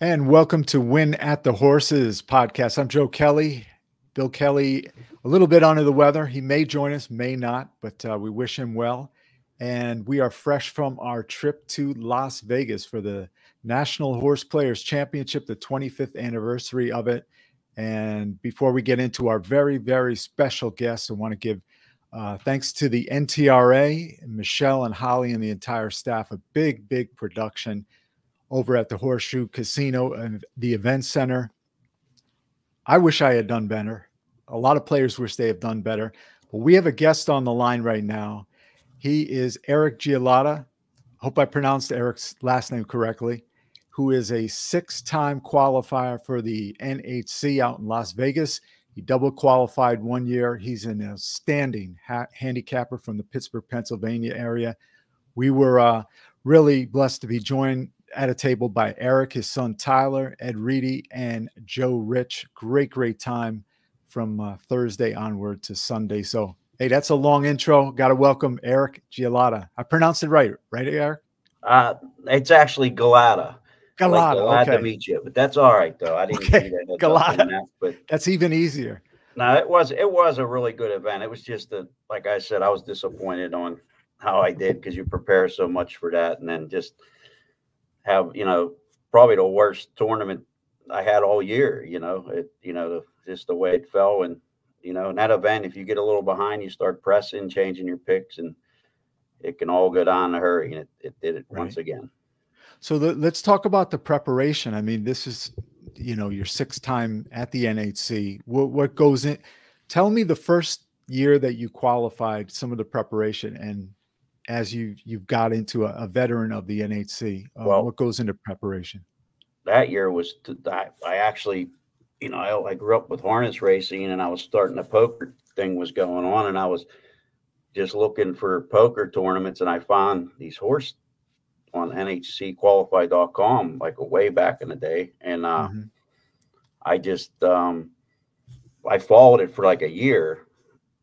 And welcome to Win at the Horses podcast. I'm Joe Kelley. Bill Kelley, a little bit under the weather. He may join us, may not, but uh, we wish him well. And we are fresh from our trip to Las Vegas for the National Horse Players Championship, the 25th anniversary of it. And before we get into our very, very special guest, I want to give uh, thanks to the NTRA, Michelle and Holly, and the entire staff. A big, big production over at the Horseshoe Casino and the Event Center. I wish I had done better. A lot of players wish they have done better. But we have a guest on the line right now. He is Eric Gialotta. Hope I pronounced Eric's last name correctly. Who is a six-time qualifier for the NHC out in Las Vegas. He double qualified one year. He's an outstanding ha- handicapper from the Pittsburgh, Pennsylvania area. We were uh, really blessed to be joined at a table by Eric, his son Tyler, Ed Reedy, and Joe Rich. Great, great time from uh, Thursday onward to Sunday. So, hey, that's a long intro. Got to welcome Eric Gialotta. I pronounced it right, right, Eric? Uh, it's actually Gielata. Gielata. Like, glad okay. to meet you, but that's all right though. I didn't Okay, see that. Gielata. That, but That's even easier. no, it was it was a really good event. It was just that, like I said, I was disappointed on how I did because you prepare so much for that, and then just have you know probably the worst tournament I had all year. You know, it you know the, just the way it fell, and you know in that event, if you get a little behind, you start pressing, changing your picks, and it can all go down in a hurry. And it, it did it once again. So the, let's talk about the preparation. I mean, this is, you know, your sixth time at the NHC. What what goes in? Tell me the first year that you qualified, some of the preparation, and as you you've got into a, a veteran of the NHC, uh, Well- what goes into preparation? that year was to, I, I actually, you know, I, I grew up with harness racing and I was starting the poker thing was going on and I was just looking for poker tournaments and I found these horse on NHCqualify.com like a way back in the day. And uh, Mhm. I just, um, I followed it for like a year,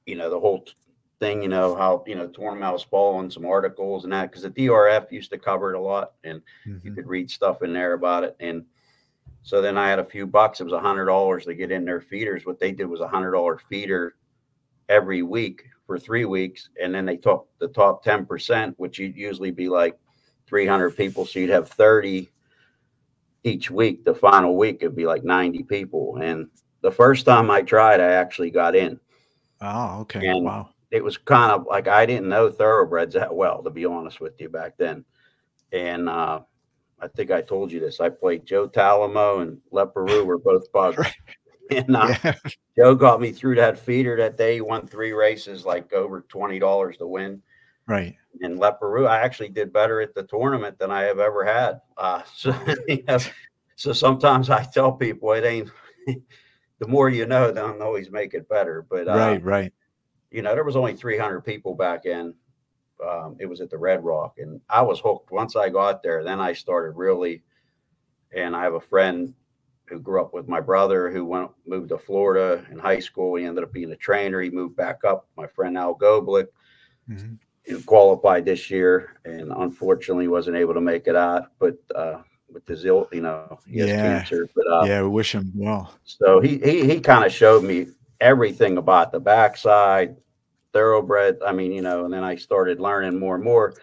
you know, the whole t- thing, you know, how, you know, tournament I was following some articles and that because the DRF used to cover it a lot. And you Mhm. could read stuff in there about it. And so then I had a few bucks. It was a hundred dollars to get in their feeders. What they did was a hundred dollar feeder every week for three weeks. And then they took the top 10%, which you'd usually be like 300 people. So you'd have 30 each week. The final week, it'd be like 90 people. And the first time I tried, I actually got in. Oh, okay. And- wow. It was kind of like I didn't know thoroughbreds that well, to be honest with you, back then. And uh, I think I told you this. I played Joe Talamo and Leparoux were both bugs. Right. And uh, Yeah. Joe got me through that feeder that day. He won three races, like over twenty dollars to win. Right. And Leparoux, I actually did better at the tournament than I have ever had. Uh, so, you know, so sometimes I tell people it ain't. the more you know, don't always make it better. But uh, right. Right. you know, there was only 300 people back in. Um, it was at the Red Rock, and I was hooked once I got there. Then I started really, and I have a friend who grew up with my brother who went moved to Florida in high school. He ended up being a trainer. He moved back up. My friend Al Goblick, Mhm. Qualified this year, and unfortunately wasn't able to make it out. But uh, with his ill, you know, he has Yeah. cancer. But uh, yeah. We wish him well. so he he he kind of showed me everything about the backside, thoroughbred. I mean, you know, and then I started learning more and more.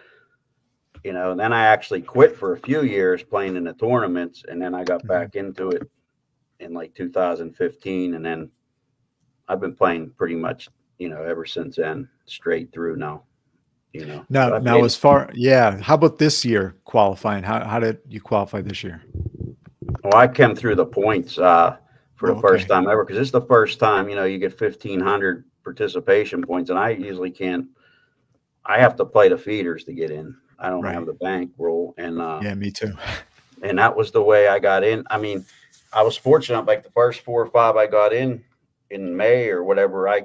You know, and then I actually quit for a few years playing in the tournaments, and then I got Mhm. back into it in like 2015, and then I've been playing pretty much, you know, ever since then, straight through now. You know, Now, I've now as far, yeah. How about this year qualifying? How how did you qualify this year? Well, I came through the points uh, for the Oh, first time ever because it's the first time you know you get fifteen hundred participation points, and I usually can't. I have to play the feeders to get in. I don't Right. have the bank roll, and uh, Yeah, me too. and that was the way I got in. I mean, I was fortunate. Like the first four or five I got in in May or whatever, I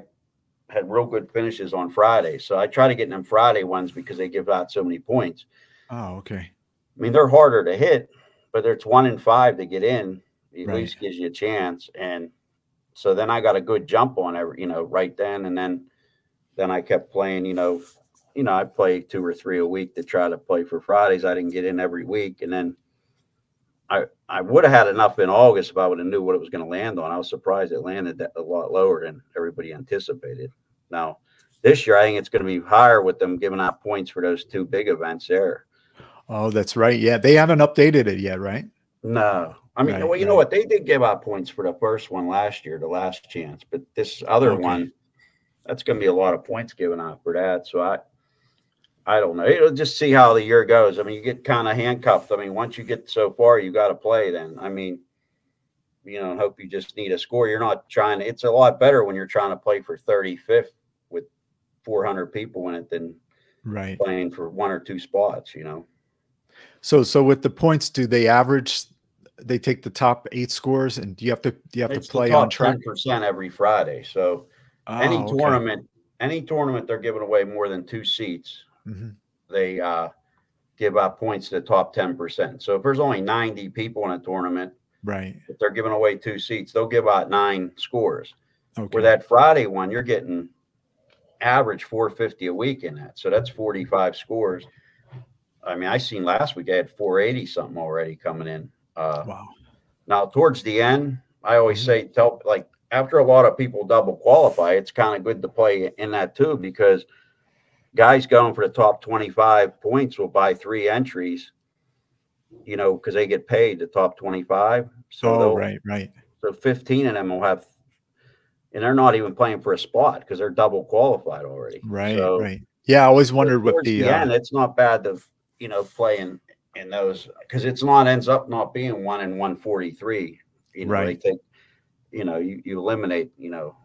had real good finishes on Friday. So I try to get in them Friday ones because they give out so many points. Oh, okay. I mean, they're harder to hit, but it's one in five to get in. At Right. least gives you a chance. And so then I got a good jump on every, you know, right then. And then, then I kept playing, you know, you know, I play two or three a week to try to play for Fridays. I didn't get in every week, and then I I would have had enough in August if I would have knew what it was going to land on. I was surprised it landed a lot lower than everybody anticipated. Now this year, I think it's going to be higher with them giving out points for those two big events there. Oh, that's right. Yeah, they haven't updated it yet, right? No, I mean, right, well, you right. know what? They did give out points for the first one last year, the last chance, but this other okay. one, that's going to be a lot of points given out for that. So I, I don't know. It'll just see how the year goes. I mean, you get kind of handcuffed. I mean, once you get so far, you got to play. Then, I mean, you know, hope you just need a score. You're not trying. It's a lot better when you're trying to play for 35th with 400 people in it than right playing for one or two spots. You know. So, so with the points, do they average? They take the top eight scores, and do you have to do you have it's to play on track? Percent every Friday. So, oh, any okay. tournament, any tournament, they're giving away more than two seats mm-hmm. they uh, give out points to the top 10%. So if there's only 90 people in a tournament, right, if they're giving away two seats, they'll give out nine scores. Okay. Where that Friday one, you're getting average 450 a week in that. So that's 45 scores. I mean, I seen last week I had 480 something already coming in. Uh, wow. Now, towards the end, I always mm-hmm. say, tell like after a lot of people double qualify, it's kind of good to play in that too because – guys going for the top 25 points will buy three entries, you know, because they get paid the top 25. So oh, right, right. So 15 of them will have, and they're not even playing for a spot because they're double qualified already. Right, so, right. Yeah, I always wondered what the, the uh, it's not bad to, you know, play in, in those because it's not ends up not being one in 143. You know, right. they take, you know, you, you eliminate, you know,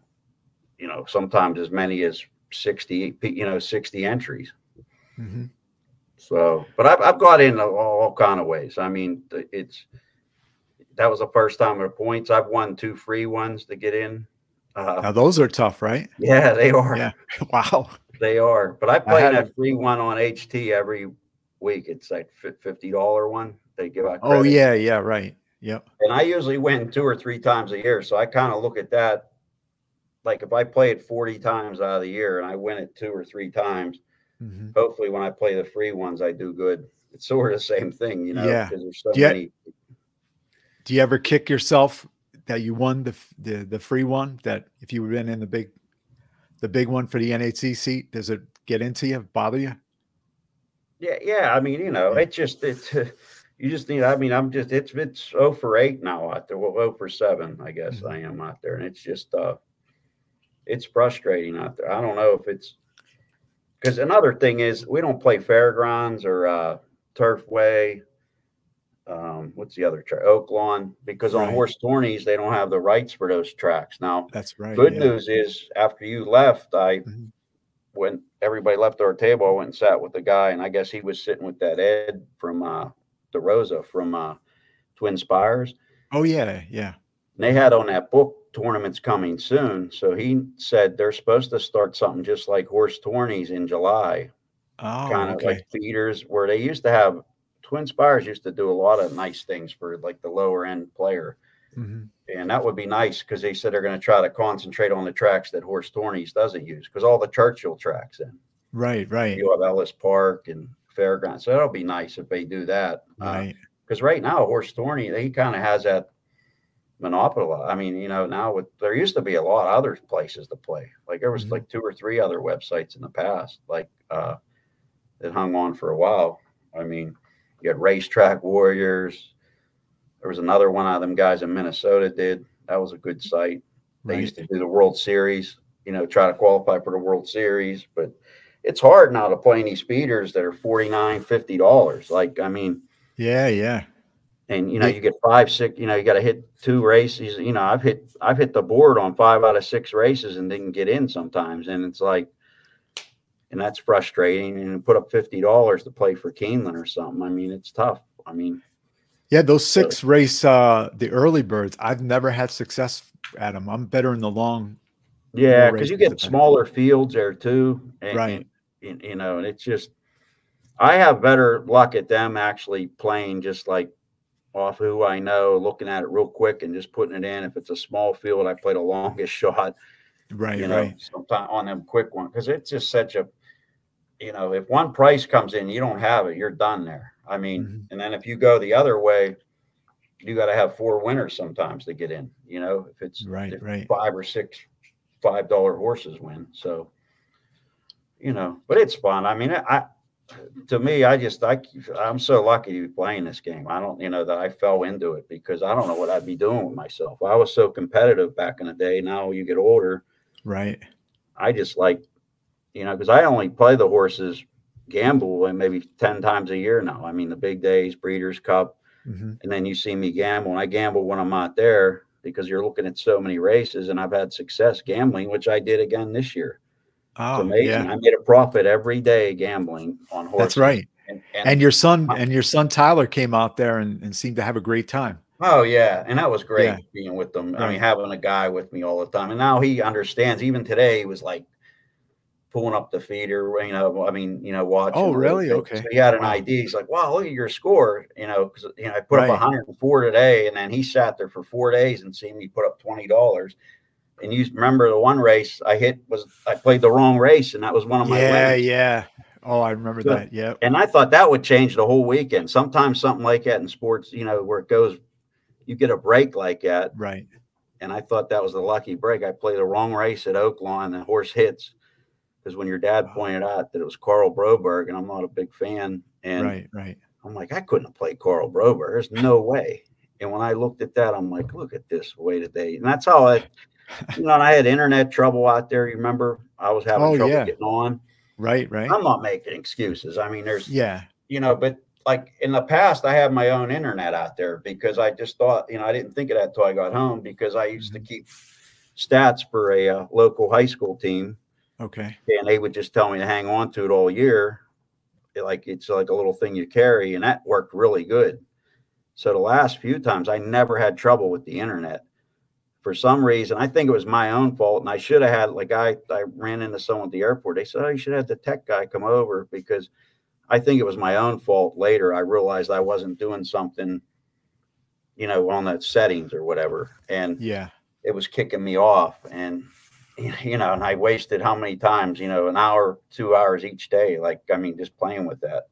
you know, sometimes as many as 60, you know, 60 entries. Mm-hmm. So, but I've, I've got in all, all kind of ways. I mean, it's, that was the first time of points. I've won two free ones to get in. Uh, now those are tough, right? Yeah, they are. Yeah. Wow. They are. But I play I that free one on HT every week. It's like fifty dollar one. They give out. Oh, credit. Oh yeah, yeah, right. Yep. And I usually win two or three times a year, so I kind of look at that like if I play it 40 times out of the year and I win it two or three times, mm-hmm. hopefully when I play the free ones, I do good. It's sort of the same thing, you know, yeah. because there's so do you, many. Do you ever kick yourself that you won the, the, the free one that if you been in the big, the big one for the NHC seat, does it get into you, bother you? Yeah. Yeah. I mean, you know, yeah. it just, it's, you just need, I mean, I'm just, it's, it's 0 for 8 now out there. Well, 0 for 7, I guess mm-hmm. I am out there. And it's just, uh, it's frustrating out there. I don't know if it's because another thing is we don't play fairgrounds or uh, Turfway. Um, what's the other track? Oaklawn, because right. on horse tourneys they don't have the rights for those tracks. Now, that's right. Good yeah. news is after you left, I mm-hmm. when everybody left our table, I went and sat with the guy, and I guess he was sitting with that Ed from uh, DeRosa from uh, Twin Spires. Oh yeah, yeah. And they had on that book tournaments coming soon. So he said they're supposed to start something just like horse tourneys in July. Oh, kind of okay. like feeders where they used to have Twin Spires used to do a lot of nice things for like the lower end player. Mm-hmm. And that would be nice because they said they're going to try to concentrate on the tracks that horse tourneys doesn't use because all the Churchill tracks in. Right, right. You have Ellis Park and Fairgrounds. So that'll be nice if they do that. Right. Because uh, right now, horse tourney, he kind of has that monopoly. I mean, you know, now with there used to be a lot of other places to play. Like there was mm-hmm. like two or three other websites in the past, like uh that hung on for a while. I mean, you had racetrack warriors. There was another one of them guys in Minnesota did. That was a good site. They right. used to do the World Series, you know, try to qualify for the World Series, but it's hard now to play any speeders that are 49 50 dollars like i mean yeah yeah and you know you get five six you know you got to hit two races you know i've hit i've hit the board on five out of six races and didn't get in sometimes. And it's like and that's frustrating and put up fifty dollars to play for Keeneland or something i mean it's tough i mean. Yeah those six so, race uh the early birds i've never had success at them i'm better in the long yeah because you get smaller fields there too and, right. and, you know and it's just i have better luck at them actually playing just like off who I know, looking at it real quick and just putting it in. If it's a small field, I play the longest shot. Right, you know, right. Sometimes on them quick one because it's just such a you know, if one price comes in, you don't have it, you're done there. I mean, Mhm. and then if you go the other way, you got to have four winners sometimes to get in. You know, if it's Right, if right. five or six five dollar horses win. So, you know, but it's fun. I mean, I to me, I just I I'm so lucky to be playing this game. I don't, you know, that I fell into it because I don't know what I'd be doing with myself. I was so competitive back in the day. Now you get older, Right. I just like, you know, because I only play the horses, gamble, and maybe ten times a year now. I mean, the big days, Breeders' Cup, hmm and then you see me gamble. And I gamble when I'm not there because you're looking at so many races, and I've had success gambling, which I did again this year. Ah, oh, amazing. yeah. I made a profit every day gambling on horses. That's right. And, And your son my- and your son Tyler came out there and, and seemed to have a great time. oh yeah, and that was great Yeah. being with them. I mean, having a guy with me all the time, and now he understands. Even today, he was like pulling up the feeder. You know, I mean, you know, watching. Oh, really? Okay. So he had an Wow. idea. He's like, "Wow, look at your score." You know, because you know, I put Right. up 104 today, and then he sat there for four days and seen me put up twenty dollars. And you remember the one race I hit was I played the wrong race, and that was one of my Yeah, winners. yeah. Oh, I remember So- that. Yeah. And I thought that would change the whole weekend. Sometimes something like that in sports, you know, where it goes, you get a break like that. Right. And I thought that was the lucky break. I played the wrong race at Oaklawn, and the horse hits. Because when your dad pointed out that it was Karl Broberg, and I'm not a big fan, and right. Right. I'm like, I couldn't have played Karl Broberg. There's no way. And when I looked at that, I'm like, look at this way today. And that's how I, you know, and I had internet trouble out there. You remember? I was having Oh, trouble yeah. getting on. Right. Right. I'm not making excuses. I mean, there's Yeah. you know, but like in the past, I had my own internet out there because I just thought, you know, I didn't think of that till I got home because I used to keep stats for a uh, local high school team, Okay. and they would just tell me to hang on to it all year, like it's like a little thing you carry, and that worked really good. So the last few times, I never had trouble with the internet. For some reason, I think it was my own fault, and I should have had like I I ran into someone at the airport. They said, "Oh, you should have the tech guy come over," because I think it was my own fault. Later, I realized I wasn't doing something, you know, on that settings or whatever, and Yeah. it was kicking me off. And you know, and I wasted how many times, you know, an hour, two hours each day. Like, I mean, just playing with that,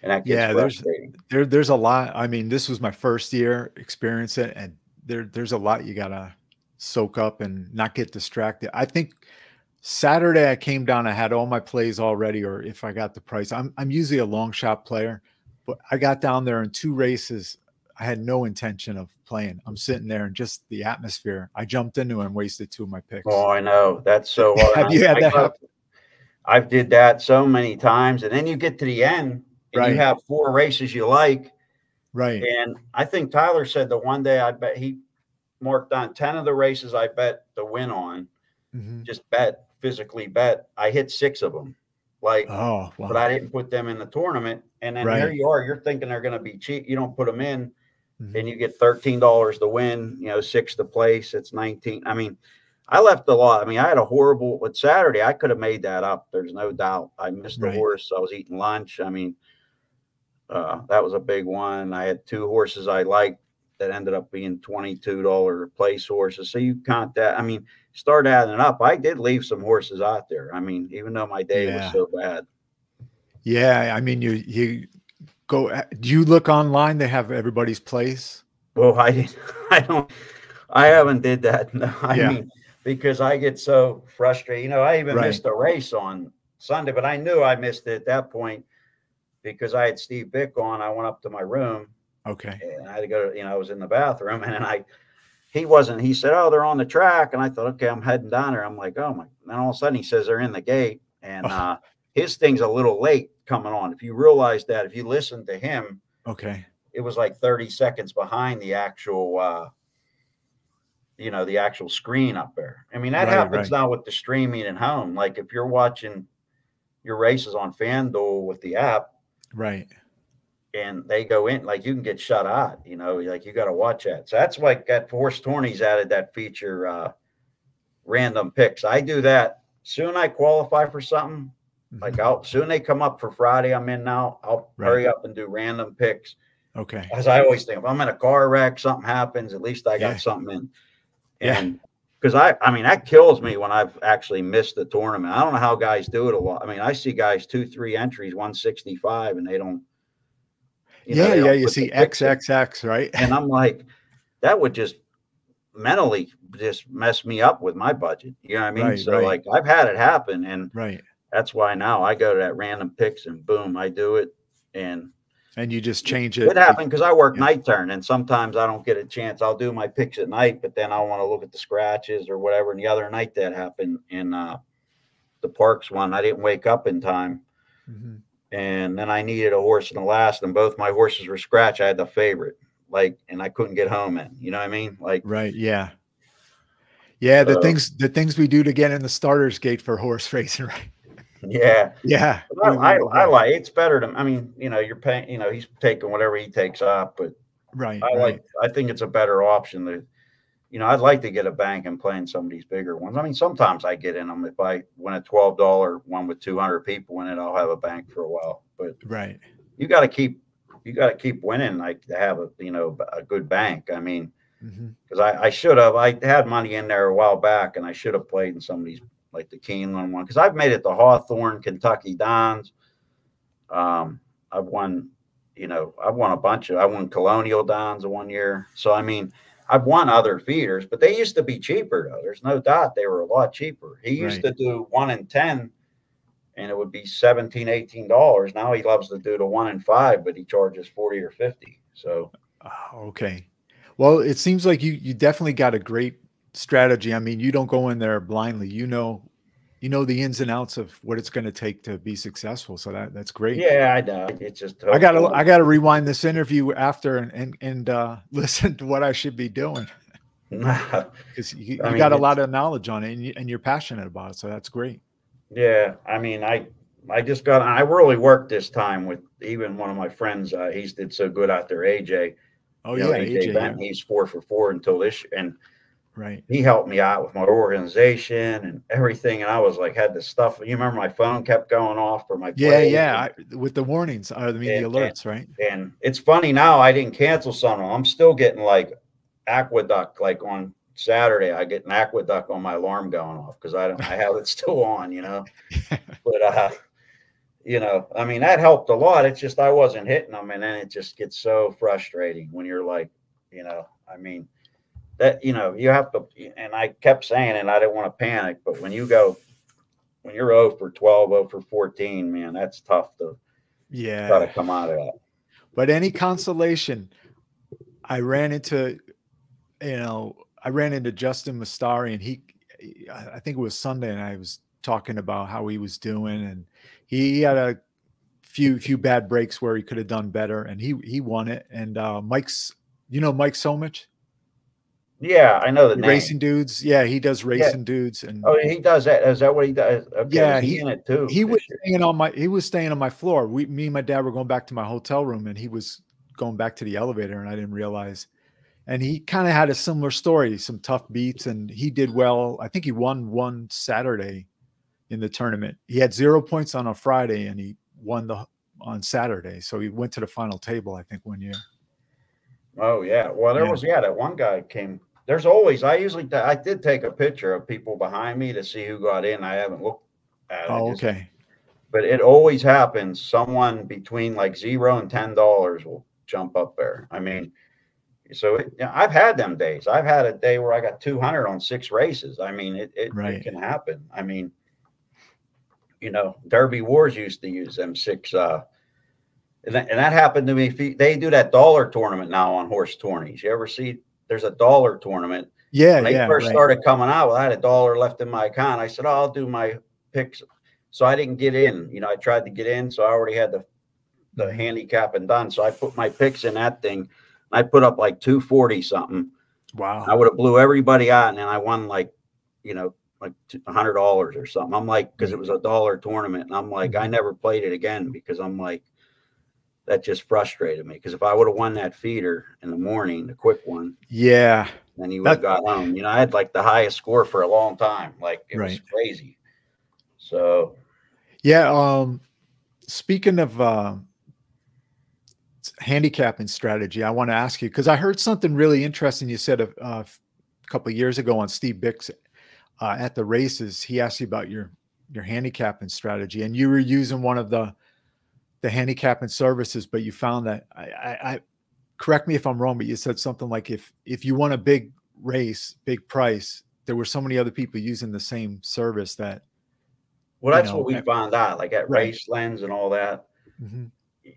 and that gets Yeah, there's- There, there's a lot. I mean, this was my first year experience it, and there, there's a lot you gotta soak up and not get distracted. I think Saturday I came down, I had all my plays already, or if I got the price, I'm I'm usually a long shot player, but I got down there in two races. I had no intention of playing. I'm sitting there and just the atmosphere. I jumped into and wasted two of my picks. Oh, I know. That's so hard. Have you had I that happen? I've did that so many times, and then you get to the end and Right. you have four races you like, Right. and I think Tyler said the one day I bet he marked on ten of the races I bet the win on, Mhm. just bet physically bet. I hit six of them, like, Oh, wow. but I didn't put them in the tournament. And then here you are, you're thinking they're going to be cheap. You don't put them in, Mhm. and you get thirteen dollars to win. You know, six to place. It's nineteen. I mean, I left a lot. I mean, I had a horrible. With Saturday, I could have made that up. There's no doubt. I missed the Right. horse. I was eating lunch. I mean, uh, that was a big one. I had two horses I liked that ended up being twenty-two dollar place horses. So you count that. I mean, start adding up. I did leave some horses out there. I mean, even though my day Yeah. was so bad. Yeah, I mean, you you go. Do you look online? They have everybody's place. Well, I didn't. I don't. I haven't did that. No, I Yeah. mean, because I get so frustrated. You know, I even Right. missed a race on Sunday, but I knew I missed it at that point because I had Steve Byk on. I went up to my room Okay. and I had to go. To, you know, I was in the bathroom, and then I. He wasn't. He said, "Oh, they're on the track," and I thought, "Okay, I'm heading down there." I'm like, "Oh my!" Then all of a sudden, he says they're in the gate, and Oh. uh, his thing's a little late coming on. If you realize that, if you listen to him, Okay. it was like 30 seconds behind the actual uh you know the actual screen up there i mean that Right, happens right. now with the streaming at home like if you're watching your races on fanduel with the app Right. and they go in like you can get shut out you know like you got to watch that so that's like at horse tourneys added that feature uh random picks i do that soon i qualify for something Mhm. like i'll soon they come up for friday i'm in now i'll Right. hurry up and do random picks Okay. as I always think, if I'm in a car wreck, something happens, at least I got Yeah. something in. Yeah. Because I, I mean, that kills me when I've actually missed the tournament. I don't know how guys do it a lot. I mean, I see guys two, three entries, 165, and they don't. You know, yeah, they yeah, you see XXX, right? And I'm like, that would just mentally just mess me up with my budget. You know what I mean? Right, so right. like I've had it happen, and right. That's why now I go to that random picks and boom, I do it, and and you just change it. It happened because I work yeah. night turn, and sometimes I don't get a chance. I'll do my picks at night, but then I want to look at the scratches or whatever. And the other night that happened in uh, the Parx one, I didn't wake up in time, mm-hmm. and then I needed a horse in the last, and both my horses were scratch. I had the favorite, like, and I couldn't get home in. You know what I mean? Like, right? Yeah, yeah. The things, the things we do to get in the starters gate for horse racing, right? Yeah, yeah. I, I, I, like it's better to. I mean, you know, you're paying. You know, he's taking whatever he takes up, but right. I right. like. I think it's a better option. To, you know, I'd like to get a bank and play in some of these bigger ones. I mean, sometimes I get in them. If I win a twelve dollar one with two hundred people in it, I'll have a bank for a while. But right, you got to keep. You got to keep winning, like to have a you know a good bank. I mean, because mm-hmm. I, I should have. I had money in there a while back, and I should have played in some of these like the Keeneland one, because I've made it to Hawthorne, Kentucky Downs. Um, I've won, you know, I've won a bunch of, I won Colonial Downs one year. So, I mean, I've won other feeders, but they used to be cheaper though. There's no doubt they were a lot cheaper. He used right. to do one in 10 and it would be 17, 18 dollars. Now he loves to do the one in five, but he charges 40 or 50. So, oh, okay. Well, it seems like you, you definitely got a great strategy. I mean, you don't go in there blindly. You know, you know the ins and outs of what it's going to take to be successful. So that that's great. Yeah, I know. It's just I got to I got to rewind this interview after and and, and uh, listen to what I should be doing because you, you mean, got a lot of knowledge on it and, you, and you're passionate about it. So that's great. Yeah, I mean, I I just got I really worked this time with even one of my friends. Uh, he's did so good out there, AJ. Oh you yeah, know, AJ, AJ Benton, yeah. He's four for four until this and Right. He helped me out with my organization and everything. And I was like, had this stuff. You remember my phone kept going off for my yeah, yeah, I, with the warnings, I mean and, the alerts, and, right? And it's funny now. I didn't cancel some of them. I'm still getting like aqueduct, like on Saturday. I get an aqueduct on my alarm going off because I don't. I have it still on, you know. but uh, you know, I mean, that helped a lot. It's just I wasn't hitting them, and then it just gets so frustrating when you're like, you know, I mean that you know you have to and i kept saying and i didn't want to panic but when you go when you're 0 for 12 0 for 14 man that's tough to yeah. try to come out of that. But any consolation i ran into you know i ran into justin mastari and he i think it was sunday and i was talking about how he was doing and he had a few few bad breaks where he could have done better and he he won it and uh mike's you know mike so much yeah, I know the, racing dudes. Yeah, he does racing yeah. dudes, and oh, he does that. Is that what he does? Okay, yeah, he, in it too. He was staying on my. He was staying on my floor. We, me and my dad were going back to my hotel room, and he was going back to the elevator, and I didn't realize. And he kind of had a similar story, some tough beats, and he did well. I think he won one Saturday in the tournament. He had zero points on a Friday, and he won the on Saturday. So he went to the final table, I think, one year. Oh yeah. Well, there yeah. was yeah that one guy came there's always I usually I did take a picture of people behind me to see who got in. I haven't looked at it. Oh, okay. But it always happens. Someone between like zero and ten dollars will jump up there. I mean, so it, you know, I've had them days. I've had a day where I got 200 on six races. I mean, it it, right. it can happen. I mean, you know, Derby Wars used to use them six. Uh, and that, and that happened to me. They do that dollar tournament now on horse tourneys. You ever see there's a dollar tournament. Yeah, when they yeah, first right. started coming out, well, I had a dollar left in my account. I said, oh, I'll do my picks. So I didn't get in. You know, I tried to get in, so I already had the the handicap and done. So I put my picks in that thing. I put up like 240 something. Wow. I would have blew everybody out, and then I won like, you know, like a hundred dollars or something. I'm like, because it was a dollar tournament, and I'm like, I mm-hmm. never played it again because I'm like, that just frustrated me because if I would have won that feeder in the morning, the quick one, yeah, then you would have got home. You know, I had like the highest score for a long time. Like it right. was crazy. So, yeah. Um, speaking of uh, handicapping strategy, I want to ask you because I heard something really interesting. You said a, a couple years ago on Steve Byk's uh, at the races. He asked you about your your handicapping strategy, and you were using one of the the handicapping services, but you found that I, I, I correct me if I'm wrong, but you said something like if if you won a big race, big price, there were so many other people using the same service that. Well, that's know, what we found out. Like at right. Race Lens and all that, mm-hmm.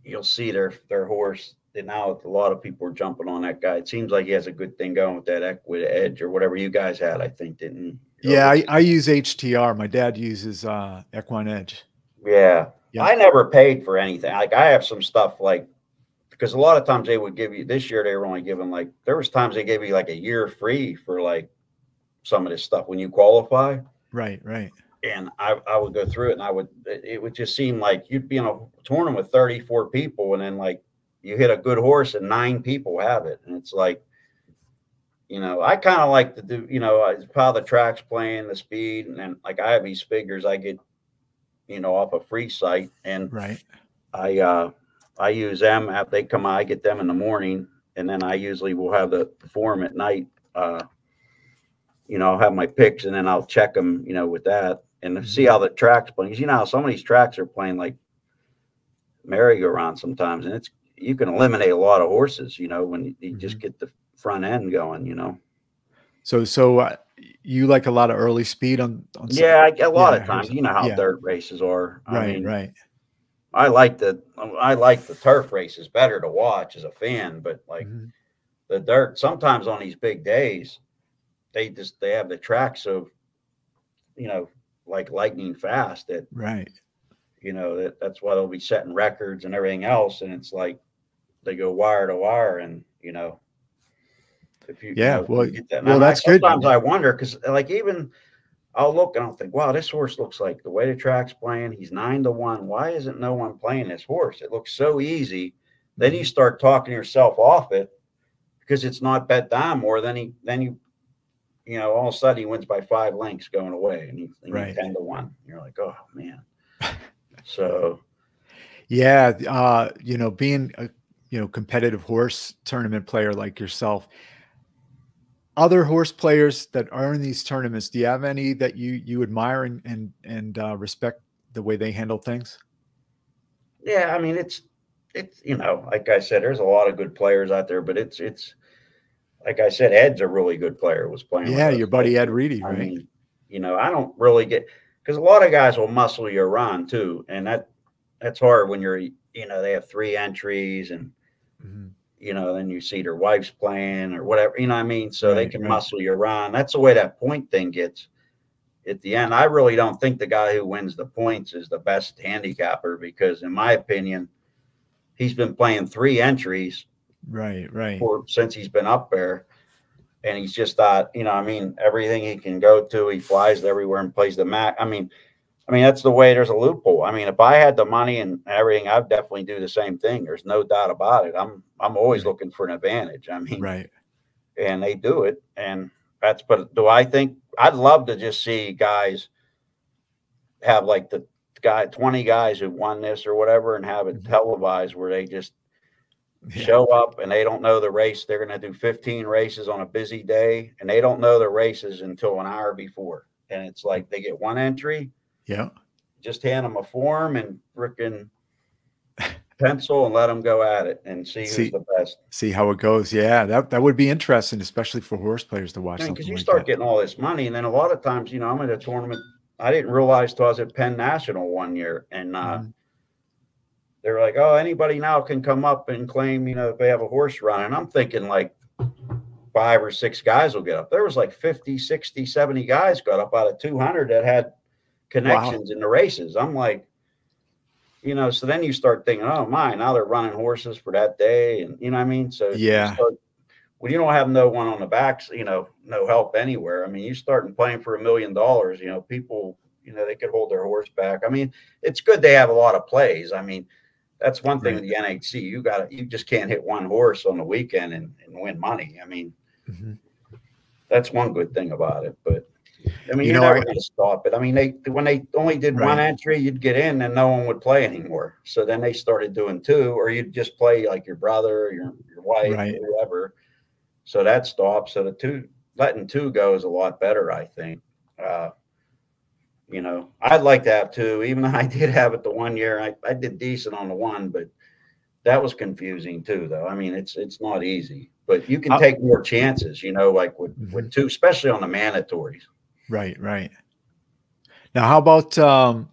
you'll see their their horse. And now a lot of people are jumping on that guy. It seems like he has a good thing going with that Equid Edge or whatever you guys had. I think didn't. Yeah, I, I, use HTR. My dad uses uh, Equine Edge. Yeah, yeah. I never paid for anything. Like I have some stuff like because a lot of times they would give you this year they were only giving like there was times they gave you like a year free for like some of this stuff when you qualify. Right, right. And I, I would go through it and I would it would just seem like you'd be in a tournament with 34 people and then like you hit a good horse and nine people have it. And it's like, you know, I kind of like to do, you know, how the track's playing, the speed, and then like I have these figures I get, you know, off a free site. And right. I uh I use them after they come out. I get them in the morning, and then I usually will have the, the form at night. Uh, you know, I'll have my picks, and then I'll check them. You know, with that, and mm-hmm. see how the track's playing. You know, how some of these tracks are playing like merry-go-round sometimes, and it's you can eliminate a lot of horses. You know, when you, you mm-hmm. just get the front end going. You know. So, so uh, you like a lot of early speed on? on yeah, I, a lot yeah, of times. You know how yeah. dirt races are. Right, mean, right I like the I like the turf races better to watch as a fan, but like mm-hmm. the dirt sometimes on these big days, they just they have the tracks of, you know like lightning fast that right you know that that's why they'll be setting records and everything else and it's like they go wire to wire and you know if you yeah you know, well, that. well that's I, good sometimes i wonder because like even I'll look and I'll think, wow, this horse looks like the way the track's playing. He's nine to one. Why isn't no one playing this horse? It looks so easy. Then you mm-hmm. start talking yourself off it because it's not bet down more. Then he, then you, you know, all of a sudden he wins by five lengths going away, and, he, and right. ten to one. You're like, oh man. so, yeah, uh, you know, being a you know competitive horse tournament player like yourself, other horse players that are in these tournaments, do you have any that you you admire and and and uh, respect the way they handle things? Yeah, I mean it's it's you know like I said, there's a lot of good players out there, but it's it's like I said, Ed's a really good player. Was playing. Yeah, your buddy Ed Reedy, right? I mean, you know, I don't really get because a lot of guys will muscle you around too, and that that's hard when you're you know they have three entries and. Mm-hmm you know, then you see their wife's playing or whatever, you know what I mean? So right, they can right. muscle you around. That's the way that point thing gets at the end. I really don't think the guy who wins the points is the best handicapper because, in my opinion, he's been playing three entries. Right, right. For, since he's been up there. And he's just thought, you know, I mean, everything he can go to, he flies everywhere and plays the mat. I mean, I mean, that's the way there's a loophole. I mean, if I had the money and everything, I'd definitely do the same thing. There's no doubt about it. I'm I'm always looking for an advantage. I mean, right. And they do it. And that's but do I think I'd love to just see guys have like the guy 20 guys who won this or whatever and have it mm-hmm. televised where they just yeah. show up and they don't know the race. They're gonna do 15 races on a busy day and they don't know the races until an hour before. And it's like they get one entry yeah. Just hand them a form and freaking pencil and let them go at it and see, see, who's the best. See how it goes. Yeah, that, that would be interesting, especially for horse players to watch. Because you like start that. getting all this money, and then a lot of times, you know, I'm at a tournament. I didn't realize till I was at Penn National one year, and uh, mm-hmm. they're like, "Oh, anybody now can come up and claim, you know, if they have a horse run." And I'm thinking like five or six guys will get up. There was like 50, 60, 70 guys got up out of 200 that had connections wow. in the races. I'm like, you know, so then you start thinking, oh my, now they're running horses for that day, and you know what I mean. So yeah, you start, when you don't have no one on the backs, you know, no help anywhere. I mean, you start playing for a million dollars. You know, people, you know, they could hold their horse back. I mean, it's good they have a lot of plays. I mean, that's one thing right. with the NHC. You got you just can't hit one horse on the weekend and, and win money. I mean, mm-hmm. that's one good thing about it. But I mean, you are know, never going to stop it. I mean, they when they only did right. one entry, you'd get in and no one would play anymore. So then they started doing two, or you'd just play like your brother, your your wife, right. whoever. So that stopped. So the two letting two go is a lot better, I think. Uh, you know, I'd like to have two, even though I did have it the one year. I, I did decent on the one, but that was confusing too, though. I mean, it's it's not easy, but you can take more chances, you know, like with, mm-hmm. with two, especially on the mandatories. Right, right. Now, how about um,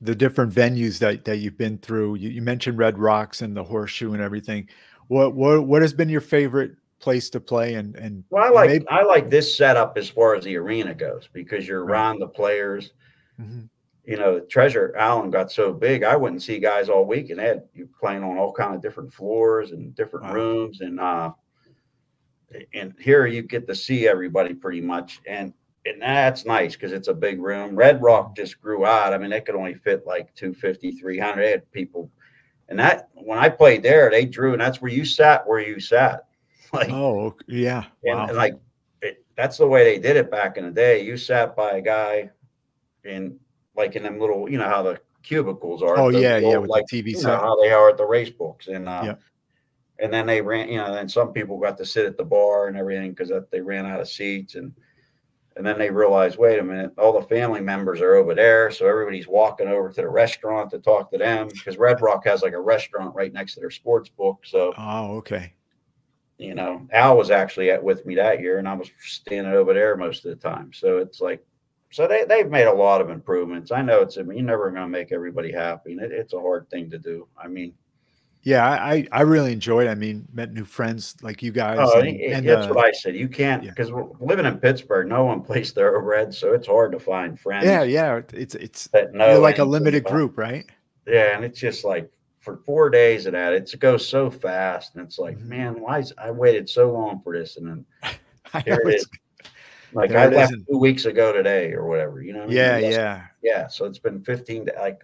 the different venues that, that you've been through? You, you mentioned Red Rocks and the Horseshoe and everything. What what what has been your favorite place to play? And and well, I like maybe- I like this setup as far as the arena goes because you're right. around the players. Mm-hmm. You know, Treasure Island got so big, I wouldn't see guys all week, and they had you playing on all kind of different floors and different wow. rooms, and uh, and here you get to see everybody pretty much, and and that's nice because it's a big room. Red Rock just grew out. I mean, they could only fit like 250, 300. They had people. And that, when I played there, they drew, and that's where you sat, where you sat. Like, oh, yeah. And, wow. and like, it, that's the way they did it back in the day. You sat by a guy in, like, in them little, you know, how the cubicles are. Oh, yeah, yeah, with like, the TV set. how they are at the race books. And, uh, yeah. and then they ran, you know, then some people got to sit at the bar and everything because they ran out of seats. And, and then they realize, wait a minute, all the family members are over there. So everybody's walking over to the restaurant to talk to them because Red Rock has like a restaurant right next to their sports book. So, oh, okay. You know, Al was actually at with me that year and I was standing over there most of the time. So it's like, so they, they've made a lot of improvements. I know it's, I mean, you're never going to make everybody happy and it, it's a hard thing to do. I mean, yeah, I I really enjoyed. It. I mean, met new friends like you guys. Oh, and, and that's uh, what I said. You can't because yeah. we're living in Pittsburgh. No one plays thoroughbreds, so it's hard to find friends. Yeah, yeah. It's it's you're like a limited group, right? Yeah, and it's just like for four days of that, it's it goes so fast, and it's like, mm-hmm. man, why is I waited so long for this, and then here it is. Like I left isn't. two weeks ago today, or whatever. You know? yeah, I mean? yeah, yeah. So it's been 15. To, Like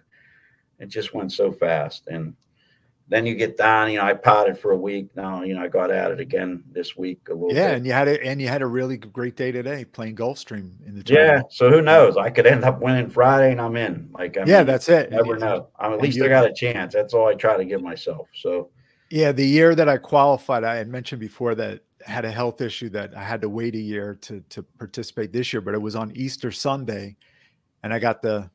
it just went so fast, and then you get down. You know, I potted for a week. Now, you know, I got at it again this week a little. Yeah, bit. and you had a and you had a really great day today playing Gulfstream in the tournament. yeah. So who knows? I could end up winning Friday, and I'm in. Like, I yeah, mean, that's it. Never know. I mean, at least I got a chance. That's all I try to give myself. So. Yeah, the year that I qualified, I had mentioned before that I had a health issue that I had to wait a year to to participate this year, but it was on Easter Sunday, and I got the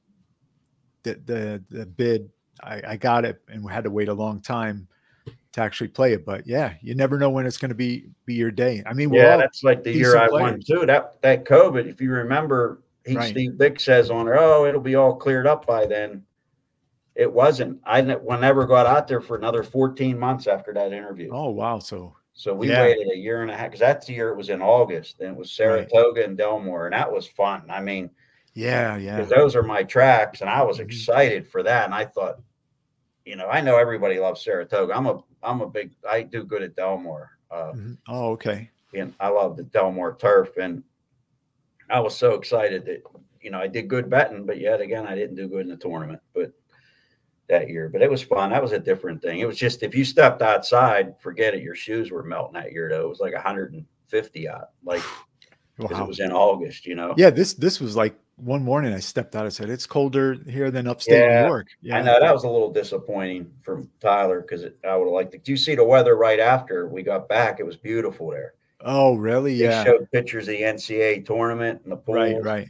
the the, the bid I, I got it and we had to wait a long time to actually play it. But yeah, you never know when it's going to be be your day. I mean, yeah, that's like the year I players. won too. That that COVID, if you remember, he, right. Steve Byk says on there, oh, it'll be all cleared up by then. It wasn't. I never got out there for another 14 months after that interview. Oh wow! So so we yeah. waited a year and a half because that's the year it was in August. and it was Saratoga right. and Del Mar, and that was fun. I mean, yeah, yeah. Those are my tracks, and I was mm-hmm. excited for that. And I thought, you know, I know everybody loves Saratoga. I'm a I'm a big I do good at Del Mar. Uh, mm-hmm. Oh, okay. And I love the Del Mar turf, and I was so excited that you know I did good betting, but yet again I didn't do good in the tournament. But that year, but it was fun. That was a different thing. It was just if you stepped outside, forget it. Your shoes were melting that year. Though it was like 150 out, like wow. it was in August. You know. Yeah this this was like one morning I stepped out. I said, "It's colder here than upstate yeah, New York." Yeah, I know that was a little disappointing for Tyler because I would have liked. To, do you see the weather right after we got back? It was beautiful there. Oh, really? They yeah. Showed pictures of the NCAA tournament and the pool. Right, right.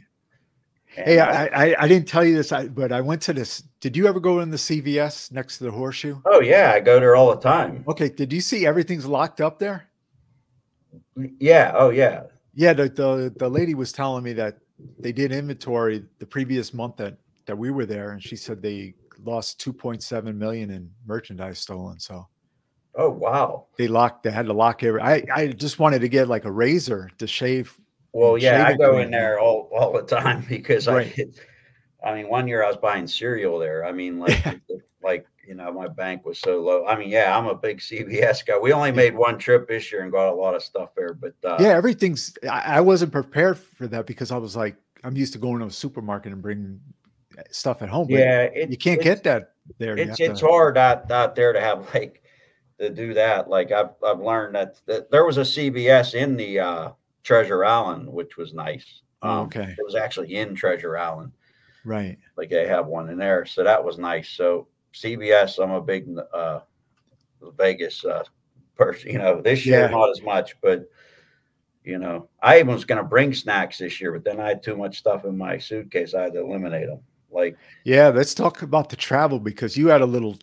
And hey, I, I, I didn't tell you this, but I went to this. Did you ever go in the CVS next to the Horseshoe? Oh yeah, I go there all the time. Okay, did you see everything's locked up there? Yeah. Oh yeah. Yeah. The the, the lady was telling me that they did inventory the previous month that that we were there, and she said they lost 2.7 million in merchandise stolen. So, oh wow, they locked. They had to lock every. I I just wanted to get like a razor to shave. Well, yeah, I go in there all all the time because right. I. I mean, one year I was buying cereal there. I mean, like like you know, my bank was so low. I mean, yeah, I'm a big CVS guy. We only made one trip this year and got a lot of stuff there, but uh, yeah, everything's. I, I wasn't prepared for that because I was like, I'm used to going to a supermarket and bringing stuff at home. yeah, it, you can't get that there. It's it's to, hard out out there to have like to do that. Like I've I've learned that, that there was a CVS in the uh, Treasure Island, which was nice. Oh, um, okay. It was actually in Treasure Island. Right. Like they have one in there. So that was nice. So CVS, I'm a big uh, Vegas uh, person. You know, this year yeah. not as much, but You know, I even was going to bring snacks this year, but then I had too much stuff in my suitcase. I had to eliminate them. Like, yeah, let's talk about the travel because you had a little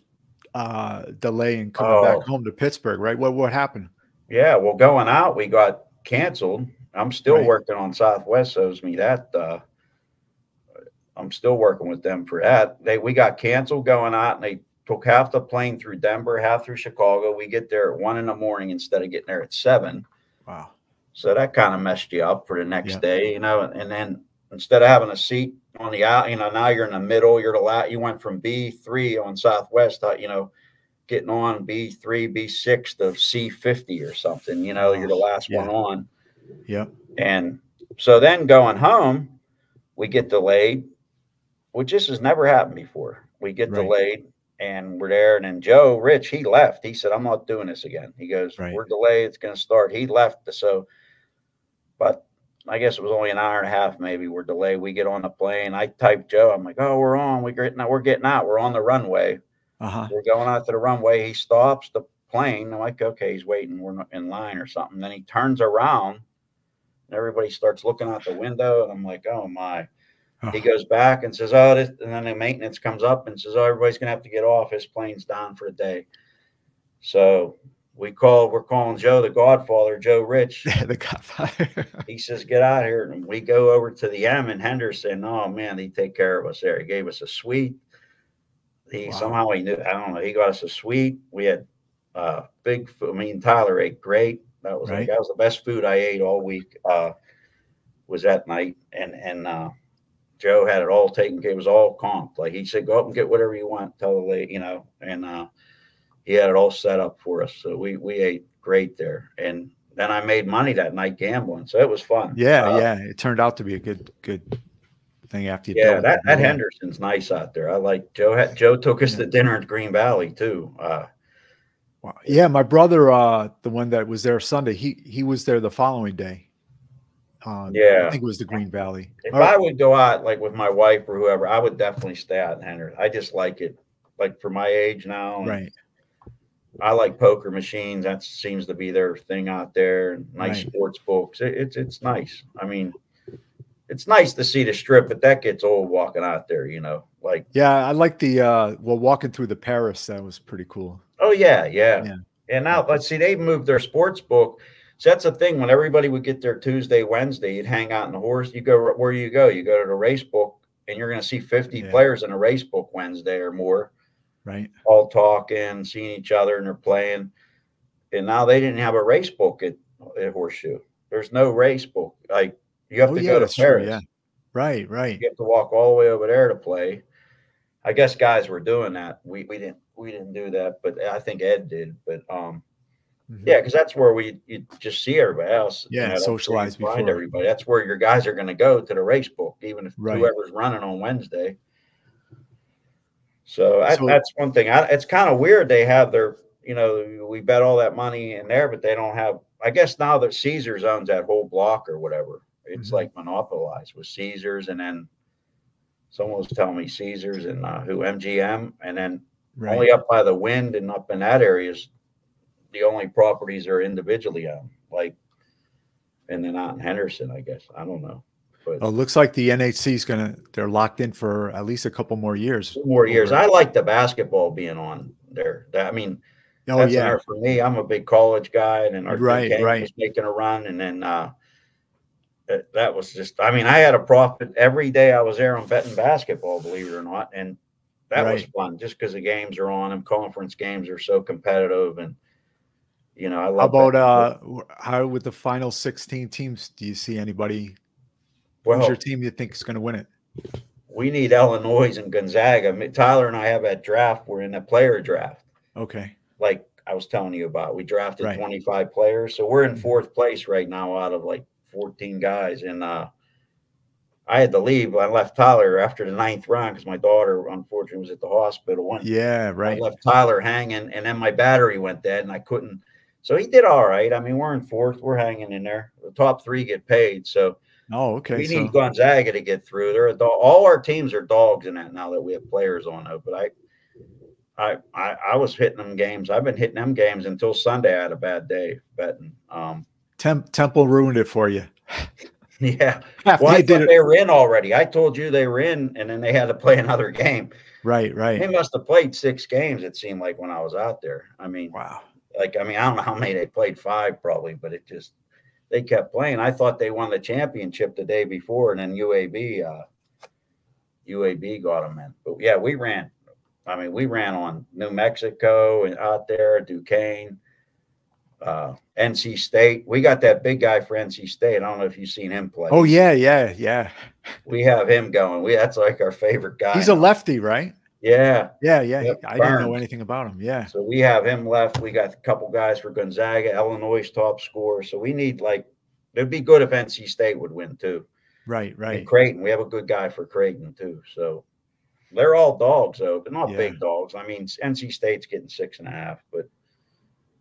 uh, delay in coming oh, back home to Pittsburgh, right? What what happened? Yeah, well, going out, we got canceled. I'm still right. working on Southwest owes me that. Uh, I'm still working with them for that. They we got canceled going out, and they took half the plane through Denver, half through Chicago. We get there at one in the morning instead of getting there at seven. Wow. So that kind of messed you up for the next yeah. day, you know. And then instead of having a seat on the out, you know, now you're in the middle. You're the last. You went from B three on Southwest, uh, you know, getting on B three, B six to C fifty or something. You know, you're the last yeah. one on. Yep. And so then going home, we get delayed, which this has never happened before. We get right. delayed and we're there. And then Joe Rich, he left. He said, I'm not doing this again. He goes, right. We're delayed. It's going to start. He left. So, but I guess it was only an hour and a half, maybe we're delayed. We get on the plane. I type Joe. I'm like, Oh, we're on. We're getting out. We're getting out. We're on the runway. Uh-huh. We're going out to the runway. He stops the plane. I'm like, Okay, he's waiting. We're in line or something. Then he turns around and everybody starts looking out the window. And I'm like, Oh my. Oh. He goes back and says, "Oh," this, and then the maintenance comes up and says, "Oh, everybody's gonna have to get off. His plane's down for the day." So we call, we're calling Joe the Godfather, Joe Rich. the Godfather. he says, "Get out here," and we go over to the M in Henderson. Oh man, they take care of us there. He gave us a suite. He wow. somehow he knew. I don't know. He got us a suite. We had uh, big. I mean, Tyler ate great. That was right. like, that was the best food I ate all week. Uh, was that night, and and uh, Joe had it all taken. It was all comped. Like he said, go up and get whatever you want. Tell the lady, you know, and uh, he had it all set up for us. So we we ate great there. And then I made money that night gambling. So it was fun. Yeah, uh, yeah. It turned out to be a good good thing after you. Yeah, that, that Henderson's nice out there. I like Joe. Had, Joe took us yeah. to dinner in Green Valley too. Uh, wow. Yeah, my brother, uh, the one that was there Sunday, he he was there the following day. Yeah, I think it was the Green Valley. If I would go out like with my wife or whoever, I would definitely stay out in Henry. I just like it, like for my age now. Right. I like poker machines. That seems to be their thing out there. Nice right. sports books. It, it's it's nice. I mean, it's nice to see the strip, but that gets old walking out there. You know, like yeah, I like the uh well walking through the Paris. That was pretty cool. Oh yeah, yeah. yeah. And now let's see, they moved their sports book so that's the thing. When everybody would get there Tuesday, Wednesday, you'd hang out in the horse. You go where you go. You go to the race book, and you're going to see 50 yeah. players in a race book Wednesday or more. Right. All talking, seeing each other, and they're playing. And now they didn't have a race book at, at Horseshoe. There's no race book. Like you have oh, to yeah, go to Paris. True, yeah. Right. Right. You have to walk all the way over there to play. I guess guys were doing that. We we didn't we didn't do that, but I think Ed did. But um, Mm-hmm. Yeah, because that's where we you just see everybody else. Yeah, you know, socialize before. find everybody. That's where your guys are going to go to the race book, even if right. whoever's running on Wednesday. So, I, so that's one thing. I, it's kind of weird they have their, you know, we bet all that money in there, but they don't have. I guess now that Caesars owns that whole block or whatever, it's mm-hmm. like monopolized with Caesars, and then someone was telling me Caesars and uh, who MGM, and then right. only up by the Wynn and up in that area is the only properties are individually owned, like, and then out in Henderson, I guess. I don't know. But oh, it looks like the NHC is gonna they're locked in for at least a couple more years. More years. I like the basketball being on there. That, I mean, oh that's yeah. For me, I'm a big college guy, and then our right, right. was making a run, and then uh, that, that was just. I mean, I had a profit every day I was there on betting basketball, believe it or not, and that right. was fun just because the games are on and conference games are so competitive and you know, I love. How about uh, how with the final sixteen teams? Do you see anybody? Well, who's your team you think is going to win it? We need Illinois and Gonzaga. I mean, Tyler and I have that draft. We're in a player draft. Okay. Like I was telling you about, we drafted right. 25 players, so we're in mm-hmm. fourth place right now out of like 14 guys. And uh, I had to leave. I left Tyler after the ninth round because my daughter, unfortunately, was at the hospital. One, yeah, right. I left Tyler hanging, and then my battery went dead, and I couldn't so he did all right. I mean, we're in fourth. We're hanging in there. The top three get paid. So oh, okay. We so. need Gonzaga to get through. They're a dog. All our teams are dogs in that now that we have players on it. But I, I, I, I was hitting them games. I've been hitting them games until Sunday. I had a bad day betting. Um, Temp, Temple ruined it for you. Yeah. After Well, I they did thought it- they were in already. I told you they were in, and then they had to play another game. Right, right. They must have played six games. It seemed like when I was out there. I mean, Wow. Like I mean, I don't know how many they played. Five probably, but it just they kept playing. I thought they won the championship the day before, and then UAB, uh, UAB got them in. But yeah, we ran. I mean, we ran on New Mexico and out there, Duquesne, uh, NC State. We got that big guy for NC State. I don't know if you've seen him play. Oh yeah, yeah, yeah. we have him going. We that's like our favorite guy. He's a lefty, right? Yeah. Yeah, yeah. Yep, I didn't know anything about him. Yeah. So we have him left. We got a couple guys for Gonzaga, Illinois top scorer. So we need like it'd be good if NC State would win too. Right, Right. And. Creighton, we have a good guy for Creighton too. So they're all dogs though, but not Yeah. big dogs. I mean, NC State's getting six and a half, but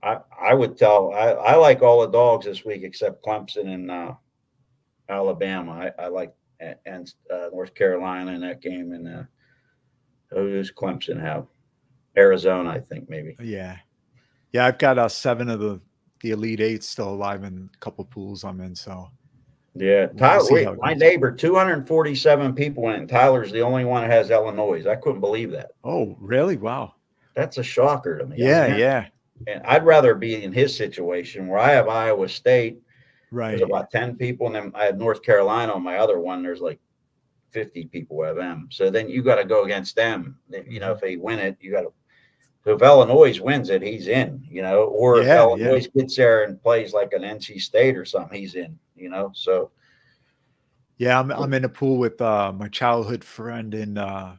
I I would tell I, I like all the dogs this week except Clemson and uh, Alabama. I, I like and uh, North Carolina in that game and uh, who does Clemson have? Arizona, I think maybe. Yeah. Yeah, I've got uh seven of the the elite eight still alive in a couple pools I'm in. So Yeah, Tyler, wait, my neighbor, 247 people went, and Tyler's the only one that has Illinois. I couldn't believe that. oh really? Wow. That's a shocker to me. I Yeah, mean, yeah. And I'd rather be in his situation where I have Iowa State. Right. There's about 10 people, and then I have North Carolina on my other one. There's like 50 people who have them. So then you got to go against them. You know, if they win it, you got to. If Illinois wins it, he's in. You know, or if Yeah, Illinois gets there and plays like an NC State or something, he's in. You know, so Yeah, I'm I'm in a pool with uh my childhood friend in uh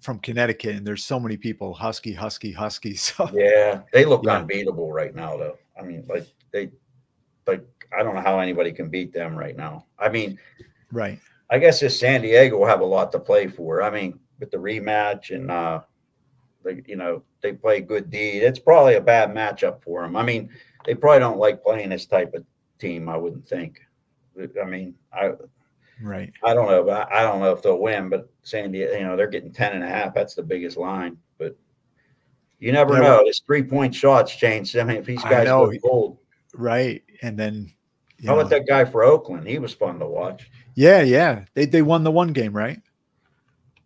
from Connecticut, and there's so many people, husky, husky, husky. So Yeah, they look Yeah. unbeatable right now, though. I mean, like they, like I don't know how anybody can beat them right now. I mean, right. I guess this San Diego will have a lot to play for. I mean, with the rematch and uh, they, you know, they play good D. It's probably a bad matchup for them. I mean, they probably don't like playing this type of team. I wouldn't think. I mean, I Right. I don't know, but I don't know if they'll win. But San Diego, you know, they're getting 10 and a half. That's the biggest line. But you never Yeah, know. This three point shots changed. I mean, if these guys go cold, Right. And then you how know, about that guy for Oakland? He was fun to watch. Yeah, yeah. They they won the one game, right?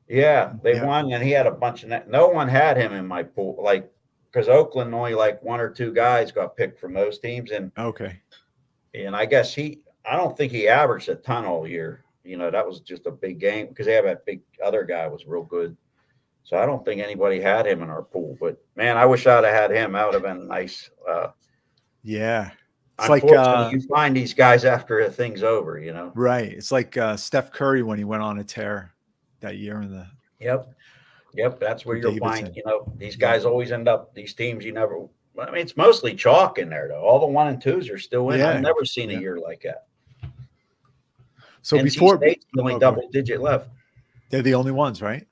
Yeah, they Yeah. won, and he had a bunch of. No one had him in my pool, like because Oakland only like one or two guys got picked from those teams, and Okay. and I guess he. I don't think he averaged a ton all year. You know, that was just a big game because they have that big other guy was real good. So I don't think anybody had him in our pool. But man, I wish I'd have had him. That would have been nice. Uh, Yeah. It's like uh you find these guys after the thing's over. You know. right. It's like uh Steph Curry when he went on a tear that year in the Yep. Yep. That's where you'll find, you know, these guys always end up, these teams you never, I mean, it's mostly chalk in there, though. All the one and twos are still in. Yeah. I've never seen a year like that. so NC before State's the only oh, double digit left. they're the only ones, right?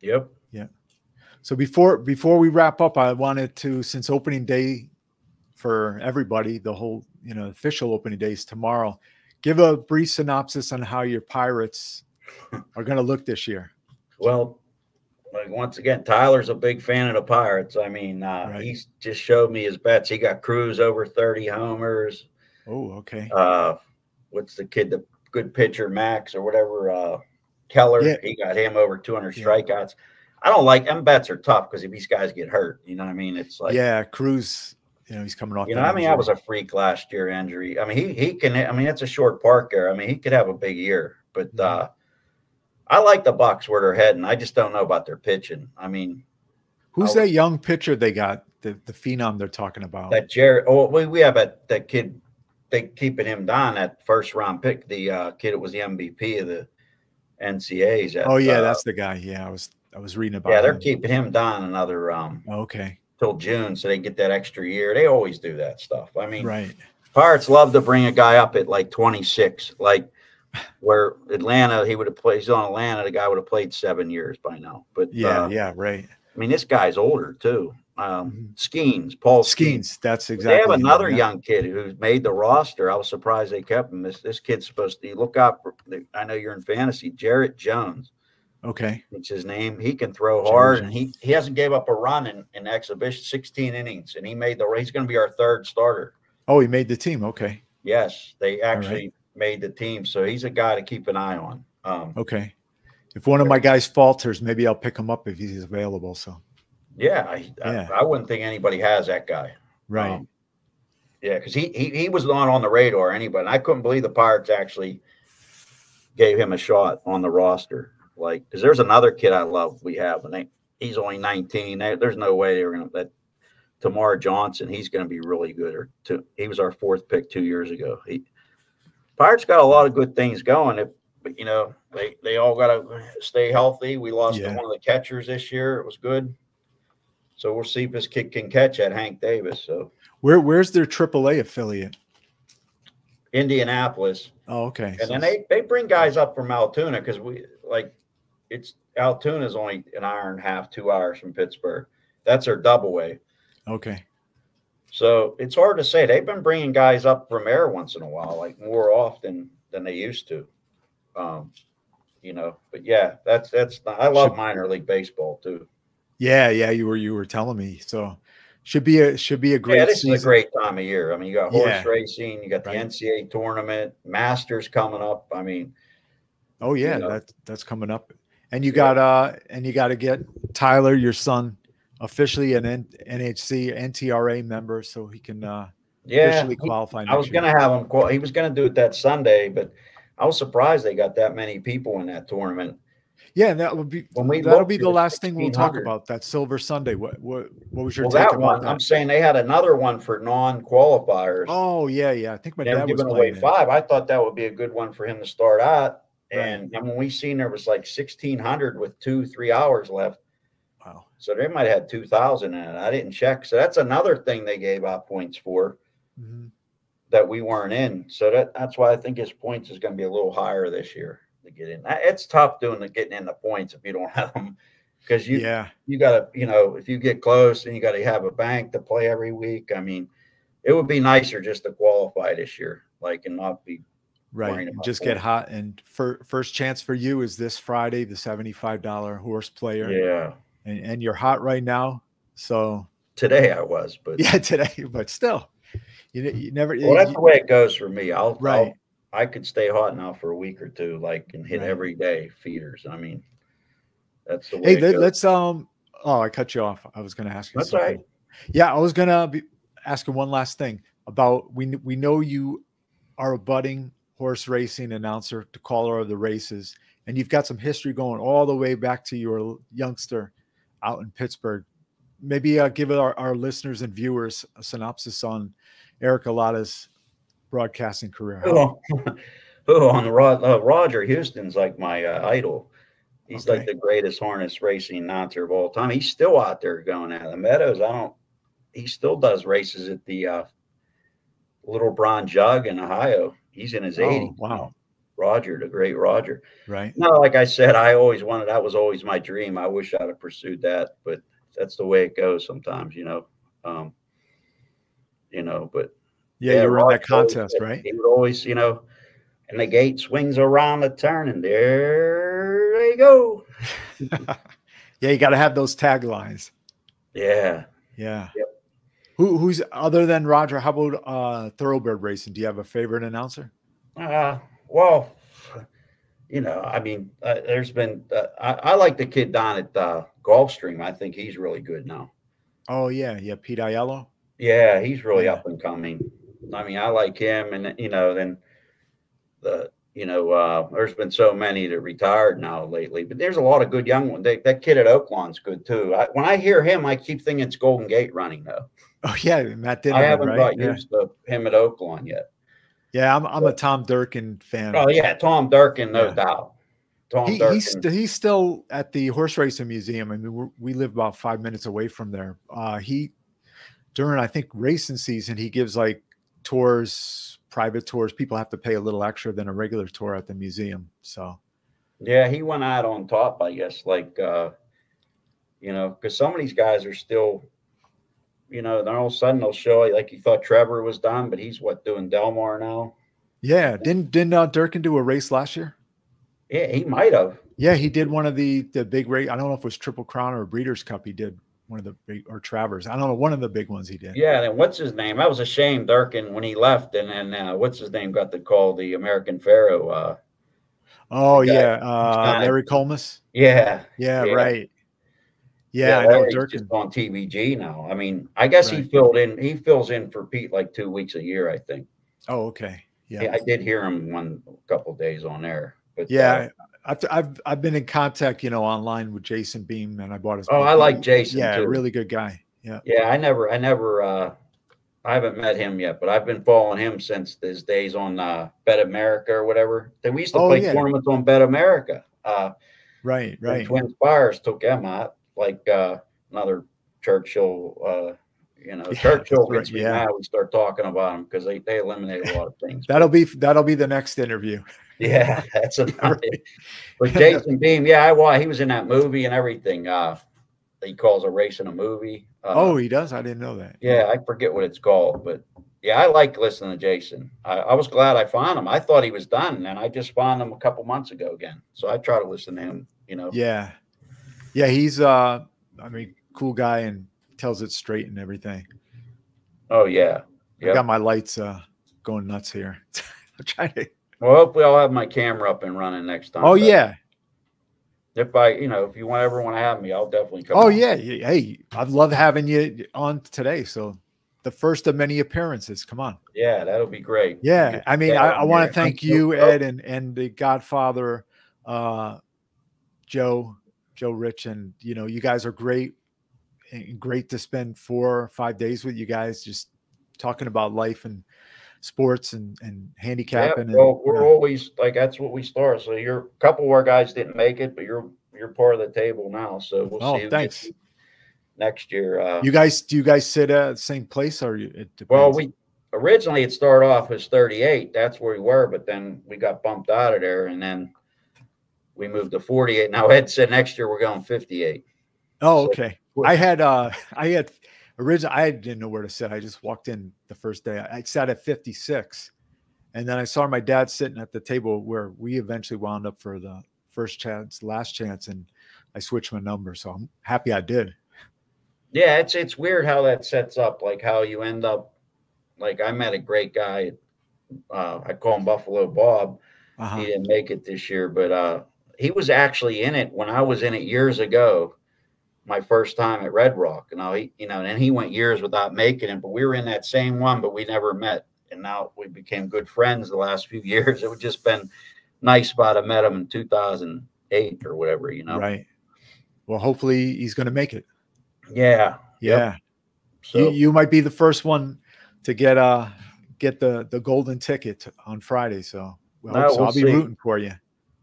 Yep. Yeah. So before before we wrap up, I wanted to since opening day for everybody, the whole you know official opening day is tomorrow. Give a brief synopsis on how your Pirates are going to look this year. Well, like once again, Tyler's a big fan of the Pirates. I mean, uh, Right. he's just showed me his bets. He got Cruz over 30 homers. Oh, okay. Uh, what's the kid, the good pitcher, Max or whatever, uh, Keller? Yeah. He got him over 200 Yeah. strikeouts. I don't like them bets are tough because if these guys get hurt, you know what I mean? It's like, yeah, Cruz. You know he's coming off. you know, I mean, I was a freak last year injury. I mean, he he can. I mean, it's a short park there. I mean, he could have a big year. But Mhm. uh I like the Bucks where they're heading. I just don't know about their pitching. I mean, Who's I that young pitcher they got? The the phenom they're talking about. that Jared. Oh, we we have that that kid. They keeping him down. That first round pick. The uh, kid that was the MVP of the NCA's. At, oh yeah, uh, that's the guy. Yeah, I was I was reading about. yeah. They're him. keeping him down another um okay. Till June, so they get that extra year. They always do that stuff. I mean, Right. Pirates love to bring a guy up at like 26, like where Atlanta, he would have played, he's on Atlanta, the guy would have played seven years by now. But Yeah. uh, yeah. Right. I mean, this guy's older too. Um, Mhm. Skenes, Paul Skenes. Skenes. That's exactly. They have another young kid who's made the roster. I was surprised they kept him. This this kid's supposed to look out for. I know you're in fantasy. Jared Jones, Okay. it's his name. He can throw hard, and he he hasn't gave up a run in in exhibition, 16 innings, and he made the. He's going to be our third starter. Oh, he made the team. Okay. Yes, they actually right. made the team. So he's a guy to keep an eye on. Um, okay. If one of my guys falters, maybe I'll pick him up if he's available. So. Yeah, I, yeah. I, I wouldn't think anybody has that guy. Right. Um, yeah, because he, he he was not on the radar anybody. I couldn't believe the Pirates actually gave him a shot on the roster. Like, because there's another kid I love we have, and they, he's only 19. there's no way they're gonna that Termarr Johnson. He's gonna be really good. Or two, he was our fourth pick two years ago. He Pirates got a lot of good things going. But you know, they they all got to stay healthy. We lost yeah. one of the catchers this year. It was good. So we'll see if this kid can catch at Hank Davis. So where where's their AAA affiliate? Indianapolis. Oh, okay. And so then they they bring guys up from Altoona because we like it's Altoona is only an hour and a half, two hours from Pittsburgh. That's their double way. Okay. So it's hard to say. They've been bringing guys up from air once in a while, like more often than they used to. Um, you know, but yeah, that's that's. I love minor league baseball too. Yeah, yeah, you were you were telling me so. Should be a should be a great. Yeah, this season. is a great time of year. I mean, you got horse yeah. racing, you got the right. NCAA tournament, Masters coming up. I mean, oh yeah, you know. that that's coming up, and you got uh, and you got to get Tyler, your son, officially an N- NHC NTRA member, so he can uh, yeah officially qualify. I was going to have him. He was going to do it that Sunday, but I was surprised they got that many people in that tournament. Yeah, that will be when we that'll be the last thing we'll talk about. That Silver Sunday. What what what was your well, that one? That? I'm saying they had another one for non-qualifiers. Oh yeah, yeah. I think my they dad was giving away five. I thought that would be a good one for him to start out. And, right. and when we seen there was like 1600 with two three hours left. Wow. So they might have had 2000 in it. I didn't check. So that's another thing they gave out points for mm-hmm. that we weren't in. So that that's why I think his points is going to be a little higher this year to get in. It's tough doing the getting in the points if you don't have them because you yeah you got to you know if you get close and you got to have a bank to play every week. I mean, it would be nicer just to qualify this year, like and not be right. Just get hot and for, first chance for you is this Friday, the seventy five dollar horse player. Yeah, and and you're hot right now, so today I was, but yeah, today, but still. You, you never. Well, that's you, the way it goes for me. I'll right. I'll, I could stay hot now for a week or two, like and hit right. every day feeders. I mean, that's the way. Hey, let, us um. Oh, I cut you off. I was going to ask you. That's something. right. Yeah, I was going to be asking one last thing about we we know you are a budding horse racing announcer, to caller of the races, and you've got some history going all the way back to your youngster out in Pittsburgh. Maybe uh, give our, our listeners and viewers a synopsis on Eric Gielata's broadcasting career? Oh, oh on the Rod, uh, Roger Huston's like my uh, idol. He's okay. like the greatest harness racing announcer of all time. He's still out there going at the Meadows. I don't. He still does races at the uh, Little Brown Jug in Ohio. He's in his oh, 80s. Wow. Roger, the great Roger. Right. No, like I said, I always wanted. That was always my dream. I wish I'd have pursued that, but that's the way it goes sometimes, you know. Um, you know, but yeah, yeah you were in that contest, right? He would always, you know, and the gate swings around the turn, and there they go. yeah, you got to have those taglines. Yeah. Yeah. Yep. Who, who's other than Roger? How about uh, thoroughbred racing? Do you have a favorite announcer? Uh, well, you know, I mean, uh, there's been. Uh, I, I, like the kid down at uh, Gulfstream. I think he's really good now. Oh yeah, yeah, Pete Aiello. Yeah, he's really yeah. up and coming. I mean, I like him, and you know, then the you know, uh, there's been so many that retired now lately, but there's a lot of good young ones. They, that kid at Oaklawn's good too. I, when I hear him, I keep thinking it's Golden Gate running though. Oh yeah, Matt did. I haven't right? got yeah. used to him at Oaklawn yet. Yeah, I'm I'm but, a Tom Durkin fan. Oh yeah, Tom Durkin, no yeah. doubt. Tom he, Durkin. He's, he's still at the horse racing museum. I mean, we live about five minutes away from there. Uh, he during I think racing season, he gives like tours, private tours. People have to pay a little extra than a regular tour at the museum. So, yeah, he went out on top, I guess. Like, uh, you know, because some of these guys are still, you know, then all of a sudden they'll show like you thought Trevor was done, but he's what doing Del Mar now. Yeah, didn't didn't uh, Durkin do a race last year? Yeah, he might have. Yeah, he did one of the the big race. I don't know if it was Triple Crown or Breeders' Cup. He did one of the big or Travers. I don't know, one of the big ones he did. Yeah, and what's his name? I was ashamed, Durkin, when he left, and then uh, what's his name got the call, the American Pharoah. Uh, oh yeah, uh, Larry Collmus. Yeah, yeah, yeah, right. Yeah, yeah I know Durkin. just on TVG now. I mean, I guess right. he filled in. He fills in for Pete like two weeks a year, I think. Oh, okay. Yeah, yeah I did hear him one couple days on there. But yeah, uh, I've, I've I've been in contact, you know, online with Jason Beem, and I bought his. Oh. I like Jason. Yeah, too. really good guy. Yeah. Yeah, I never, I never, uh I haven't met him yet, but I've been following him since his days on uh, Bet America or whatever. Then we used to oh, play yeah. tournaments on Bet America. Uh, right, right. Twin Spires took out, like uh, another Churchill. Uh, you know, yeah, Churchill gets right, me yeah. We start talking about them because they, they eliminate a lot of things. that'll be that'll be the next interview. Yeah, that's a but Jason Beem, yeah, I why he was in that movie and everything. Uh, he calls a race in a movie. Uh, oh, he does. I didn't know that. Yeah, I forget what it's called, but yeah, I like listening to Jason. I, I, was glad I found him. I thought he was done, and I just found him a couple months ago again. So I try to listen to him. You know. Yeah, yeah, he's uh, I mean, cool guy and tells it straight and everything. Oh yeah, yep. I got my lights uh going nuts here. I'm trying to. Well, hopefully I'll have my camera up and running next time. Oh yeah, if I, you know, if you want ever want to have me, I'll definitely come. Oh on. yeah, hey, I'd love having you on today. So the first of many appearances. Come on. Yeah, that'll be great. Yeah, I mean, I, I want to thank you, Ed, and and the Godfather, uh, Joe, Joe Rich, and you know, you guys are great. Great to spend four or five days with you guys, just talking about life and sports and and handicapping. Yeah, well, we're always like that's what we start. So you're a couple of our guys didn't make it, but you're you're part of the table now. So we'll oh, see. Thanks. Next year, uh, you guys do you guys sit at the same place or it depends? Well, we originally it started off as 38. That's where we were, but then we got bumped out of there, and then we moved to 48. Now Ed said next year we're going 58. Oh, okay. So, I had uh I had originally I didn't know where to sit. I just walked in the first day. I sat at 56. And then I saw my dad sitting at the table where we eventually wound up for the first chance, last chance, and I switched my number. So I'm happy I did. Yeah, it's it's weird how that sets up, like how you end up like I met a great guy. Uh, I call him Buffalo Bob. Uh-huh. He didn't make it this year, but uh, he was actually in it when I was in it years ago my first time at Red Rock. Know, he, you know, and he went years without making it, but we were in that same one, but we never met. And now we became good friends the last few years. It would just been nice spot. I met him in 2008 or whatever, you know. Right. Well, hopefully he's going to make it. Yeah. Yeah. Yep. So you, you might be the first one to get uh get the the golden ticket on Friday. So, well, no, so we'll I'll see. be rooting for you.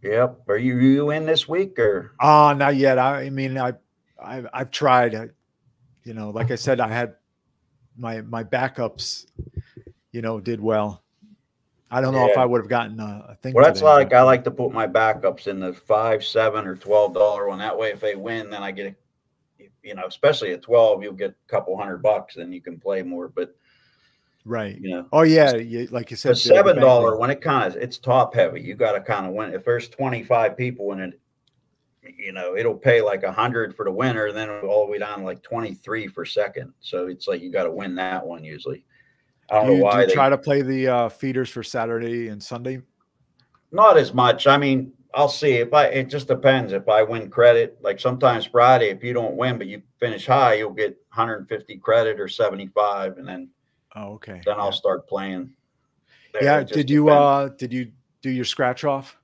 Yep. Are you you in this week or? Uh not yet. I, I mean, I I've, I've tried. I, you know, like I said, I had my my backups. You know, did well. I don't know yeah. if I would have gotten a, a thing. Well, that's today, like I like to put my backups in the five, seven, or twelve dollar one. That way, if they win, then I get, a, you know, especially at twelve, you'll get a couple hundred bucks, then you can play more. But right, you know, oh yeah, you, like you said, seven dollar when it kind of it's top heavy. You got to kind of win. If there's twenty five people in it, you know, it'll pay like a hundred for the winner, and then all the way down like 23 for second. So it's like you got to win that one usually. I don't you, know why. Do they, try to play the uh, feeders for Saturday and Sunday? Not as much. I mean, I'll see if I. It just depends if I win credit. Like sometimes Friday, if you don't win but you finish high, you'll get 150 credit or 75, and then oh okay, then yeah. I'll start playing. There. Yeah. Did you uh did you do your scratch off?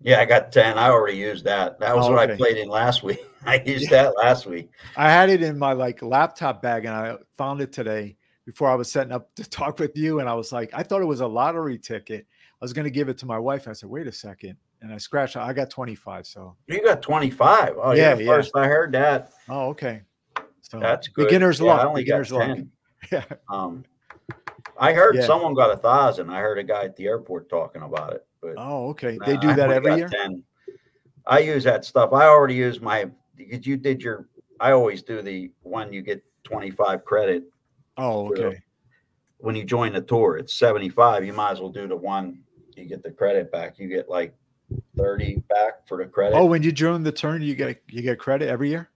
Yeah, I got 10. I already used that. That was oh, what I played in last week. I used yeah. that last week. I had it in my like laptop bag and I found it today before I was setting up to talk with you. And I was like, I thought it was a lottery ticket. I was going to give it to my wife. I said, wait a second. And I scratched I got 25. So you got 25. Oh, yeah. yeah first I heard that. Oh, okay. So that's good. Beginner's yeah, luck. I only beginner's got 10. Yeah. Um, I heard yeah. someone got a thousand. I heard a guy at the airport talking about it. But oh, okay, they do that every year. 10. I use that stuff. I already use my. because You did your. I always do the one you get twenty five credit. Oh, okay. when you join the tour, it's seventy five. You might as well do the one you get the credit back. You get like thirty back for the credit. Oh, when you join the turn, you get you get credit every year.